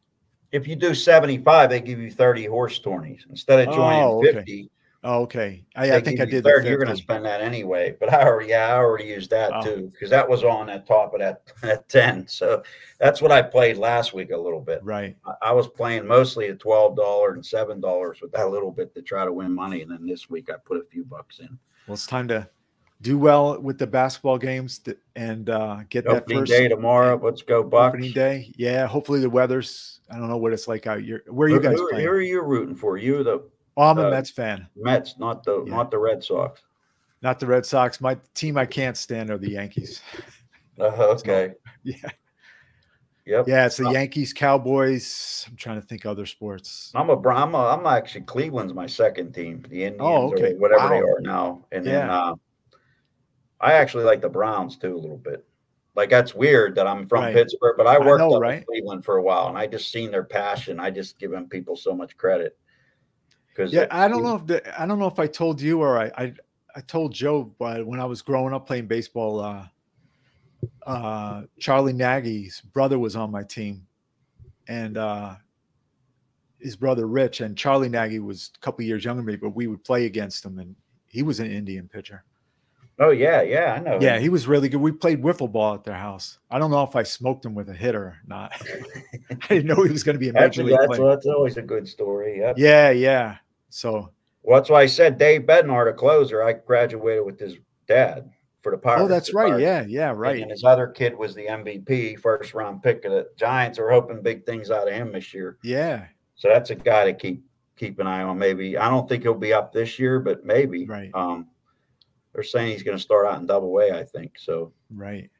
If you do 75, they give you 30 horse tourneys instead of joining Oh, okay. 50. Oh, okay. I, I think I did. the 30. You're going to spend that anyway. But I already, yeah, I already used that Oh. too because that was on at top of that at 10. So that's what I played last week a little bit. Right. I- I was playing mostly at twelve dollar and seven dollars with that little bit to try to win money, and then this week I put a few bucks in. Well, it's time to do well with the basketball games and uh, get that first day tomorrow. Let's go Bucks. opening day. Yeah. Hopefully the weather's. I don't know what it's like out here. Where are you guys who- playing? who are you rooting for? You the oh, I'm a uh, Mets fan, Mets, not the Yeah. not the Red Sox. not the Red Sox. My team I can't stand are the Yankees. Uh, okay. Yeah. Yep. Yeah. It's the Uh, Yankees, Cowboys. I'm trying to think other sports. I'm a I'm a, I'm actually Cleveland's my second team. The Indians Oh, okay. or whatever they are now. And then Yeah. uh, I actually like the Browns too a little bit. Like that's weird that I'm from Right. Pittsburgh, but I I worked know, up right? in Cleveland for a while, and I just seen their passion. I just giving people so much credit. Because Yeah, I don't know if the, I don't know if I told you or I I, I told Joe, but when I was growing up playing baseball, uh, uh, Charlie Nagy's brother was on my team, and uh, his brother Rich and Charlie Nagy was a couple years younger than me, but we would play against him, and he was an Indian pitcher. Oh yeah, yeah, I know. Yeah, he was really good. We played wiffle ball at their house. I don't know if I smoked him with a hitter or not. I didn't know he was going to be a major league that's, player. that's always a good story. Yep. Yeah, yeah. So, Well, that's why I said Dave Bednar, the closer. I graduated with his dad for the Pirates. oh, that's right. Pirates. Yeah, yeah, right. And his other kid was the MVP, first round pick of the Giants. Are hoping big things out of him this year. Yeah, So that's a guy to keep keep an eye on. Maybe I don't think he'll be up this year, but maybe. Right. Um, they're saying he's going to start out in Double A. I think so. right.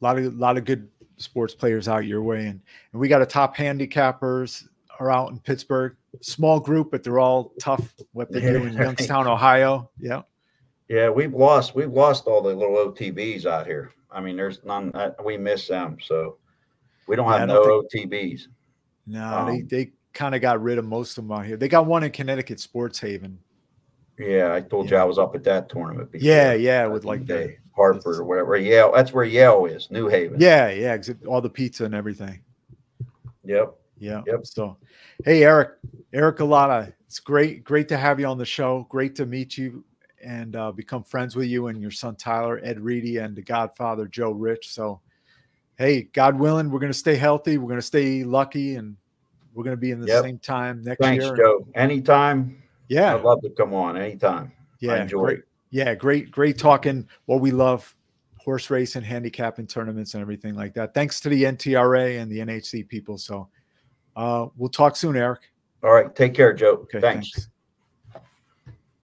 A lot of a lot of good sports players out your way, and and we got a top handicappers are out in Pittsburgh. Small group, but they're all tough. What they do in right. Youngstown, Ohio. Yeah, Yeah, we've lost we've lost all the little OTBs out here. I mean, there's none. uh, We miss them, so we don't Yeah, have don't no OTBs. no, they Um, they kind of got rid of most of them out here. They got one in Connecticut, Sports Haven. Yeah, I told Yeah. you I was up at that tournament. Before, Yeah, yeah, with like the day. Hartford or whatever. Yale. That's where Yale is. New Haven. yeah, yeah, all the pizza and everything. Yep. Yeah. Yep. So, hey, Eric, Eric Gielata, it's great, great to have you on the show. Great to meet you and uh, become friends with you and your son Tyler, Ed Reedy, and the Godfather Joe Rich. So, hey, God willing, we're going to stay healthy. We're going to stay lucky, and we're going to be in the Yep. same time next Thanks, year. Joe. Anytime. Yeah. I'd love to come on anytime. Yeah. Great. Yeah. Great. Great talking. What we love horse racing, handicapping tournaments, and everything like that. Thanks to the NTRA and the NHC people. So, uh, we'll talk soon, Eric. All right. Take care, Joe. Okay. thanks. thanks.